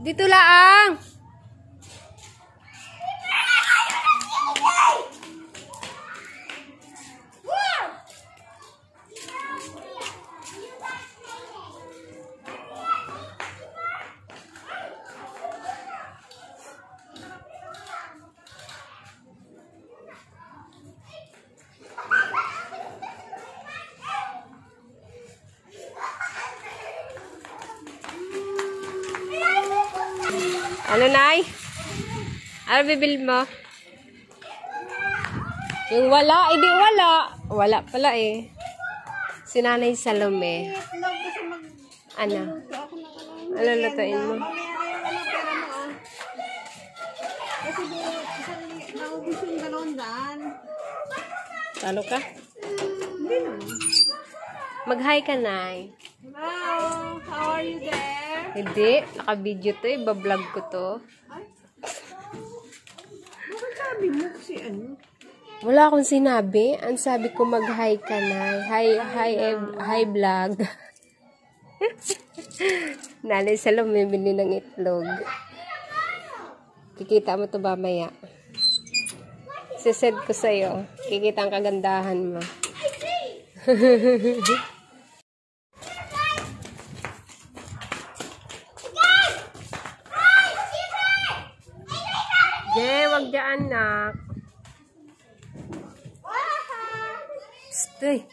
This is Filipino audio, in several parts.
Dito laang! Ano, Nay? Ano bibil mo? Yung wala, hindi wala. Wala pala eh. Si Nanay Salome. Ano? Ano lutuin mo? Kasi isang naubos yung dalawang daan. Talo ka? Mag-hi ka, Nay. Hello, how are you there? Hindi. Naka-video to eh. Bablog ko to. Ay. Bakit sabi mo kasi ano? Wala akong sinabi. Ang sabi ko mag-hi ka, Nay. Hi, hi, hi vlog. Nanay Salome, bili ng itlog. Kikita mo to ba maya? Sisend ko sa'yo. Kikita ang kagandahan mo. Jay, wag dyan, nak. Stay.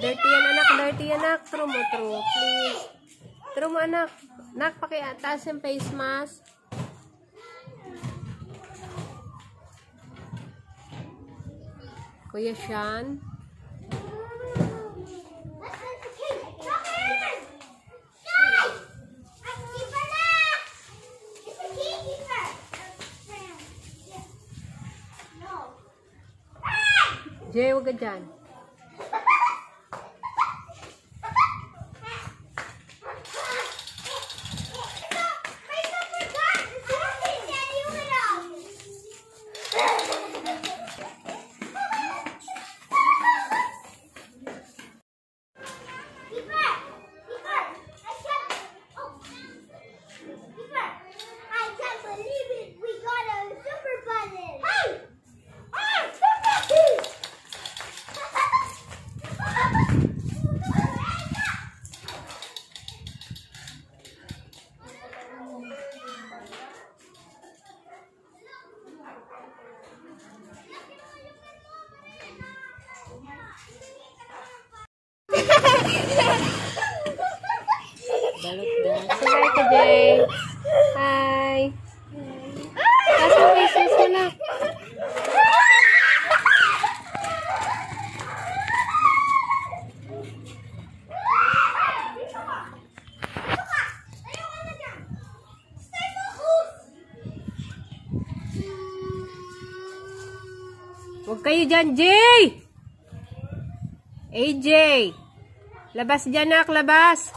Dirty yan, anak. Dirty anak. True mo, true. Please. True mo, anak. Nak, pakiataas yung face mask. Kuya Sean. Jay, wag ka dyan. Jay. Hi. Face mask mo na. Huwag kayo dyan, Jay! AJ! Labas dyan, nak. Labas!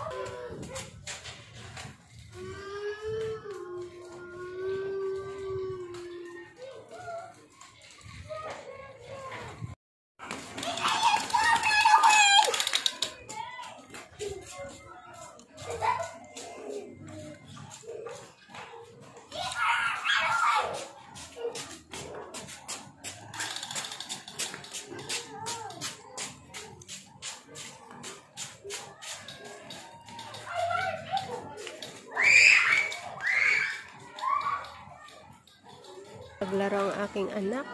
Paglaro ang aking anak.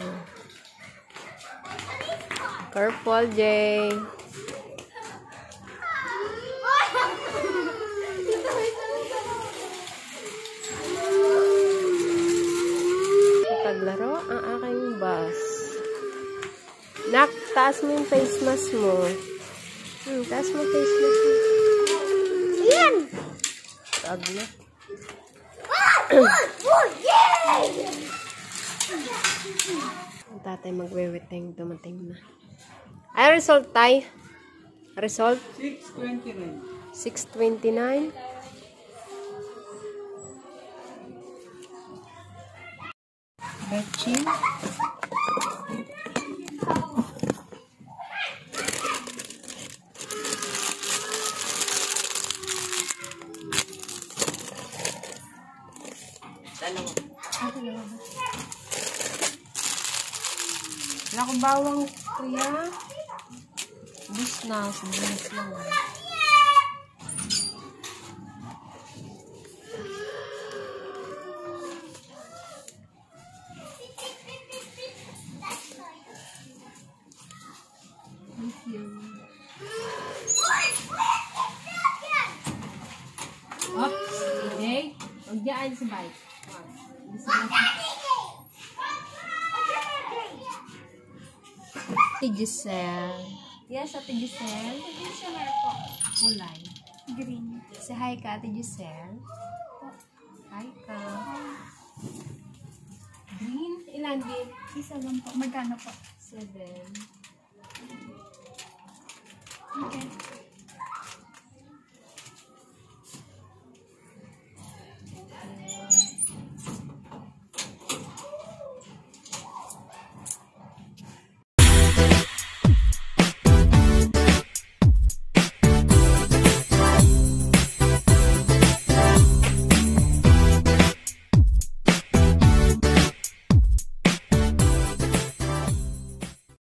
Oh. Careful, Jay. Paglaro ang aking bus. Nak, taas mo yung face mask mo. Hmm, taas mo face mask mo. Yan! Tag na. Oh, yay! Ang tatay magwe-weteng dumating na. Ay, result tay. Result? 629. 629. Betchin. Wala akong bawang, kuya. Bus na. Sibilis lang. Thank you. Oops, hindi. Huwag dyan sa bike. Ate Giselle. Yes, Ate Giselle. Ate Giselle po. Kulay. Green. Say hi ka, Ate Giselle. Hi ka. Green. Ilan din? Isa lang po. Magkano po? Seven. Okay.